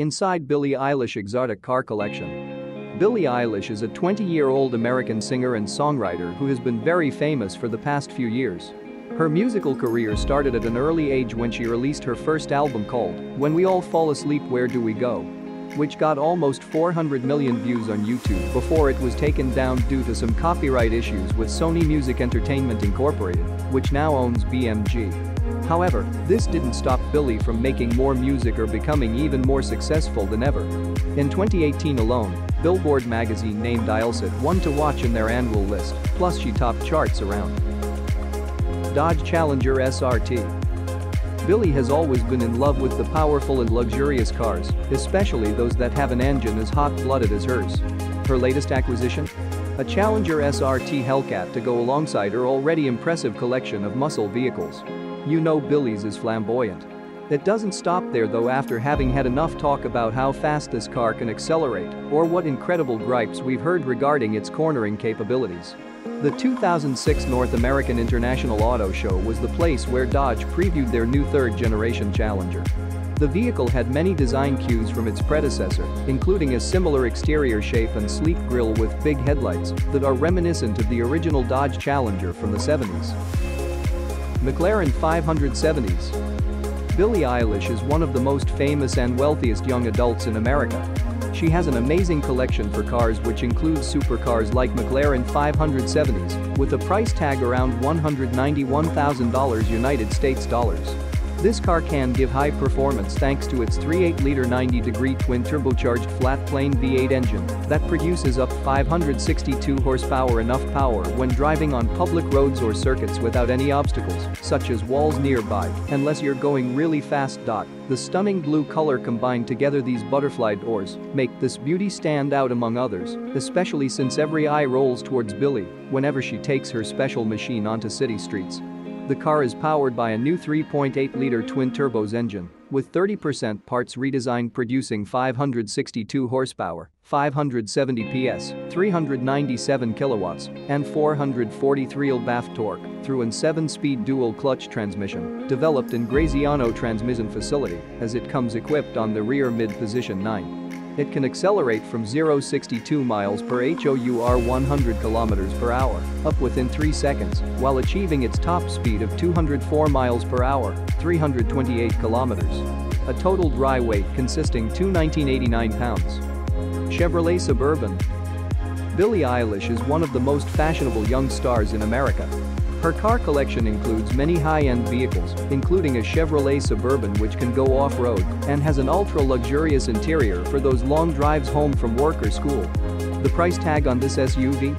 Inside Billie Eilish Exotic Car Collection. Billie Eilish is a 20-year-old American singer and songwriter who has been very famous for the past few years. Her musical career started at an early age when she released her first album called When We All Fall Asleep Where Do We Go? which got almost 400 million views on YouTube before it was taken down due to some copyright issues with Sony Music Entertainment Incorporated, which now owns BMG. However, this didn't stop Billie from making more music or becoming even more successful than ever. In 2018 alone, Billboard magazine named Illicit one to watch in their annual list, plus she topped charts around. Dodge Challenger SRT Billie has always been in love with the powerful and luxurious cars, especially those that have an engine as hot-blooded as hers. Her latest acquisition? A Challenger SRT Hellcat to go alongside her already impressive collection of muscle vehicles. You know Billie's is flamboyant. It doesn't stop there though after having had enough talk about how fast this car can accelerate or what incredible gripes we've heard regarding its cornering capabilities. The 2006 North American International Auto Show was the place where Dodge previewed their new third-generation Challenger. The vehicle had many design cues from its predecessor, including a similar exterior shape and sleek grille with big headlights that are reminiscent of the original Dodge Challenger from the 70s. McLaren 570s Billie Eilish is one of the most famous and wealthiest young adults in America she has an amazing collection for cars which includes supercars like McLaren 570s with a price tag around $191,000 United States dollars. This car can give high performance thanks to its 3.8-liter 90-degree twin-turbocharged flat-plane V8 engine that produces up 562 horsepower enough power when driving on public roads or circuits without any obstacles, such as walls nearby, unless you're going really fast. The stunning blue color combined together these butterfly doors make this beauty stand out among others, especially since every eye rolls towards Billie whenever she takes her special machine onto city streets. The car is powered by a new 3.8-liter twin-turbos engine with 30% parts redesigned producing 562 horsepower, 570 PS, 397 kilowatts, and 443 lb-ft torque through an 7-speed dual-clutch transmission developed in Graziano Transmission Facility as it comes equipped on the rear mid-position 9. It can accelerate from 0-62 miles per HOUR 100 km per hour up within 3 seconds while achieving its top speed of 204 miles per hour 328 kilometers. A total dry weight consisting 21989 pounds. Chevrolet Suburban Billie Eilish is one of the most fashionable young stars in America her car collection includes many high-end vehicles, including a Chevrolet Suburban which can go off-road and has an ultra-luxurious interior for those long drives home from work or school. The price tag on this SUV?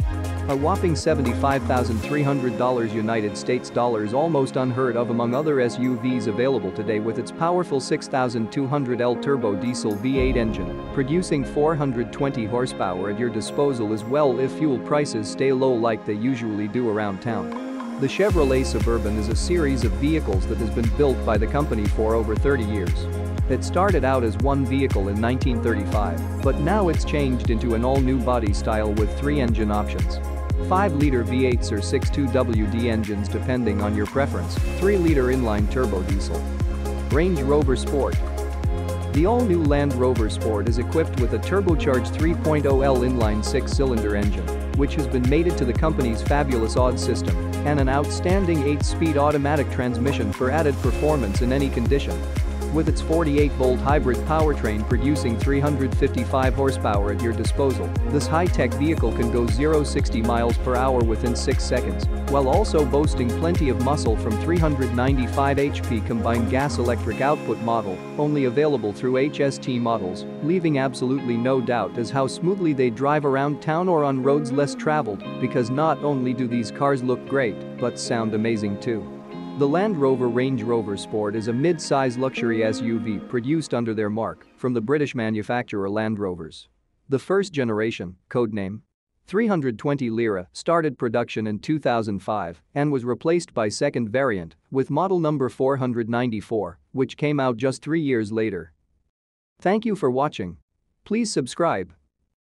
A whopping $75,300 United States dollars almost unheard of among other SUVs available today with its powerful 6200L turbo diesel V8 engine, producing 420 horsepower at your disposal as well if fuel prices stay low like they usually do around town. The Chevrolet Suburban is a series of vehicles that has been built by the company for over 30 years. It started out as one vehicle in 1935, but now it's changed into an all-new body style with three engine options. 5-liter V8s or 6.2 WD engines depending on your preference, 3-liter inline turbo diesel. Range Rover Sport The all-new Land Rover Sport is equipped with a turbocharged 3.0L inline six-cylinder engine, which has been mated to the company's fabulous odd system and an outstanding 8-speed automatic transmission for added performance in any condition with its 48-volt hybrid powertrain producing 355 horsepower at your disposal, this high-tech vehicle can go 0-60 miles per hour within 6 seconds, while also boasting plenty of muscle from 395 HP combined gas-electric output model, only available through HST models, leaving absolutely no doubt as how smoothly they drive around town or on roads less traveled, because not only do these cars look great, but sound amazing too. The Land Rover Range Rover Sport is a mid-size luxury SUV produced under their mark from the British manufacturer Land Rovers. The first generation, codename 320 Lira, started production in 2005 and was replaced by second variant with model number 494, which came out just three years later. Thank you for watching. Please subscribe